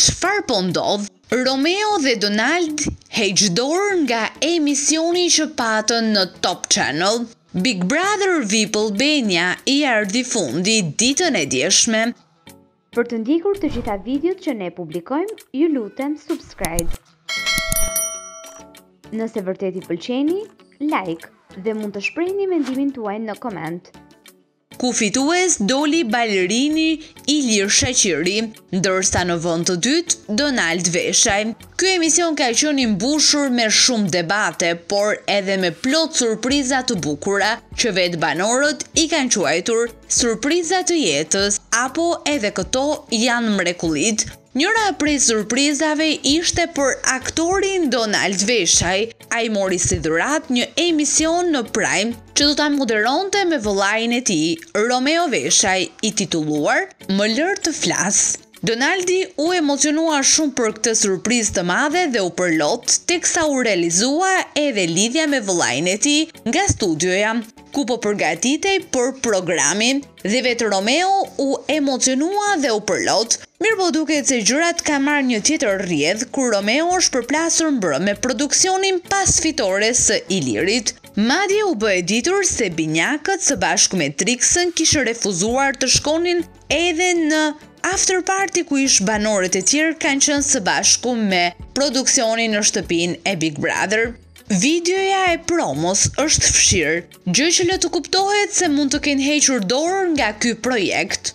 Çfarë po ndodh? Romeo dhe Donald heq dorë nga emisioni që patën në Top Channel. Big Brother VIP Albania i ardhi fundi ditën e djeshme. Për të ndjekur të gjitha videot që ne publikojmë, ju lutem subscribe. Nëse vërtet i pëlqeni, like dhe mund të shprehni mendimin tuaj në koment. Ku fitues doli balerini Ilir Shaqiri, ndërsa në vend të dytë Donald Veshaj. Ky emision ka qenë i mbushur me shumë debate, por edhe me plot surpriza të bukura, që vetë banorët i kanë quajtur surpriza të jetës apo edhe këto janë mrekullitë. Njëra prej surprizave ishte për aktorin Donald Veshaj. Ai mori si dhuratë një emision në Prime që do ta moderonte me vëllain e tij, Romeo Veshaj, i titulluar Më lër të flas. Donaldi u emocionua shumë për këtë surprizë të madhe dhe u përlot, teksa u realizua edhe lidhja me vëllain e tij nga studioja, ku po përgatitej për programin. Dhe vetë Romeo u emocionua dhe u përlot. Mirëpo duket se gjërat kanë marrë një tjetër rrjedhë, kur Romeo është përplasur mbrëmë me produksionin pas fitores së Ilirit. Madje u bë e ditur se binjakët së bashku me Trixën kishin refuzuar të shkonin Edhe në after party ku ish banorët e tjerë kanë qenë së bashku me produksionin në shtëpinë e Big Brother. Videoja e promos është fshirë, gjë që lë të kuptohet se mund të kenë hequr dorë nga ky projekt.